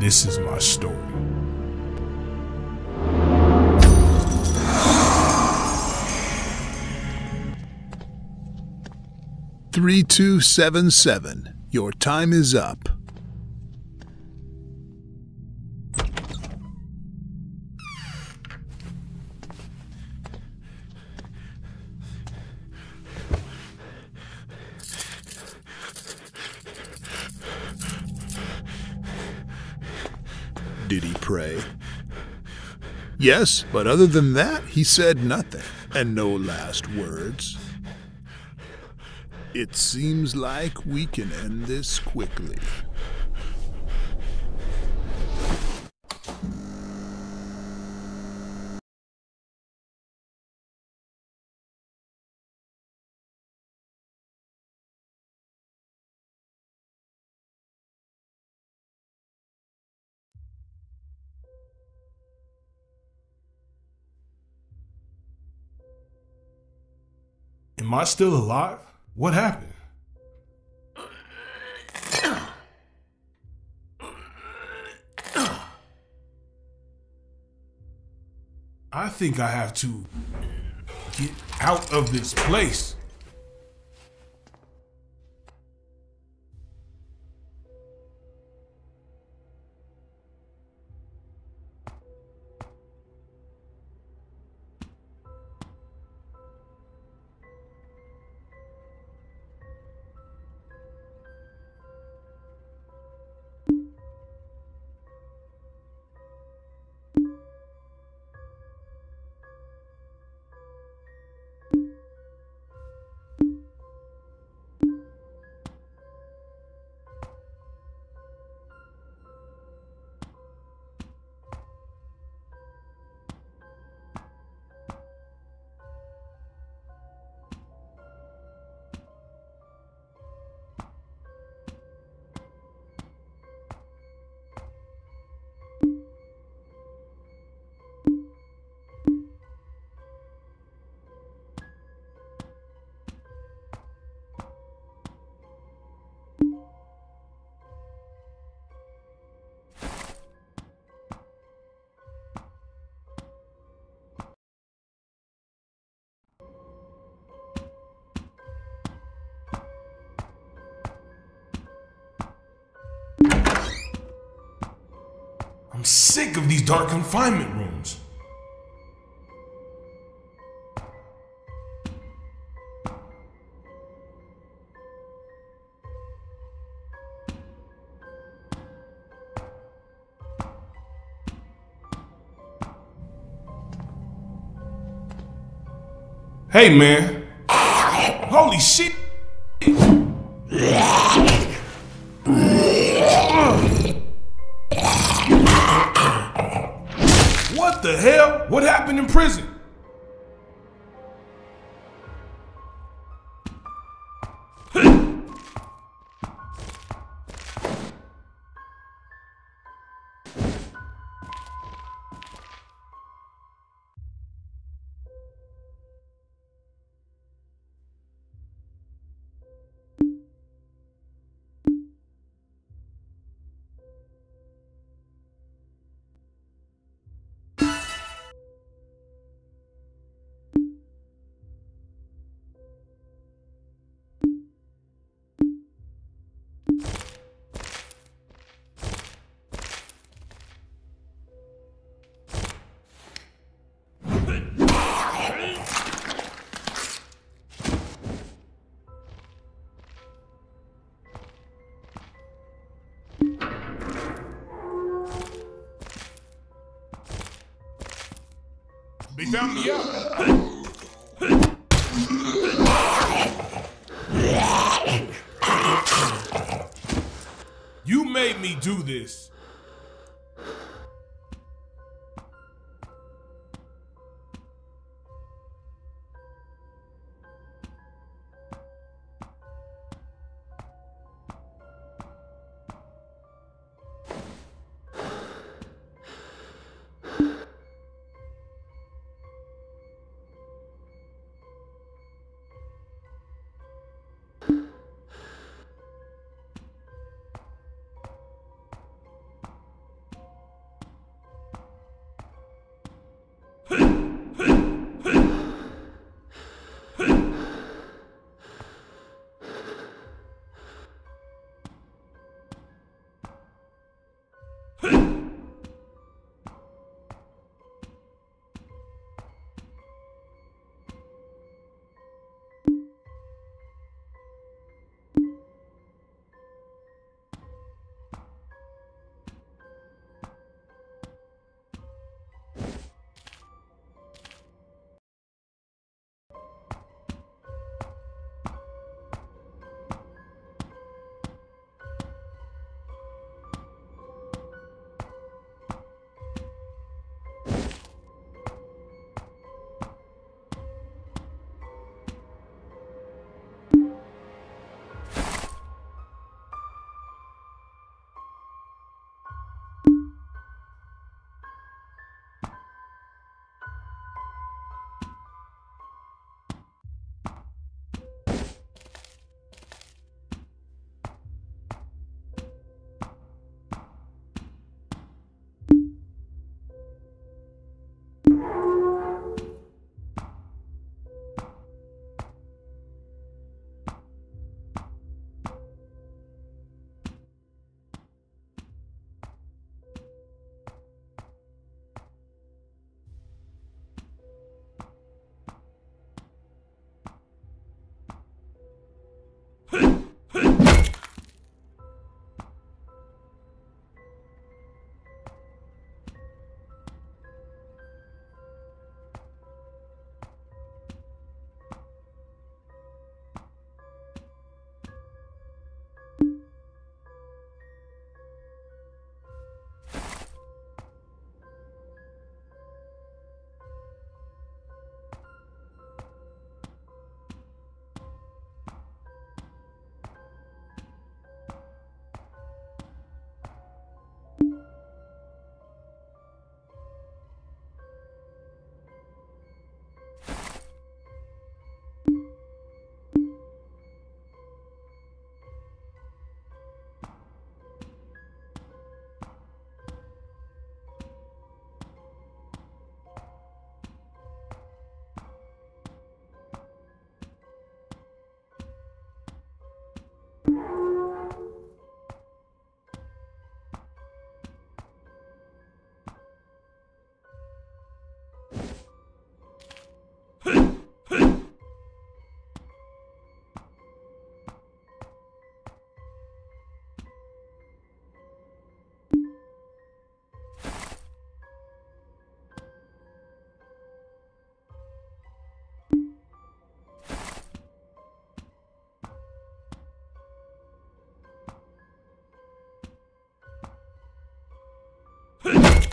This is my story. Three two seven seven. Your time is up. Did he pray? Yes, but other than that, he said nothing, and no last words. It seems like we can end this quickly. Am I still alive? What happened? I think I have to get out of this place. I'm sick of these dark confinement rooms. Hey, man. Holy shit. The hell? What happened in prison? Found me out. You made me do this. Huh? 흥! Huh?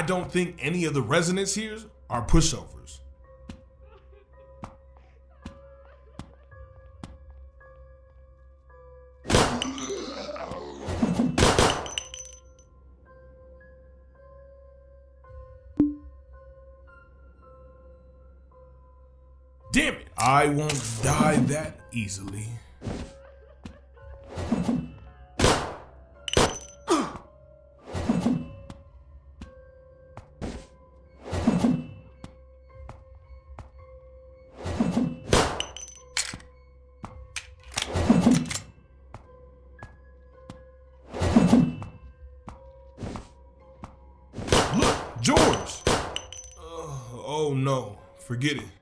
I don't think any of the residents here are pushovers. Damn it, I won't die that easily. Forget it.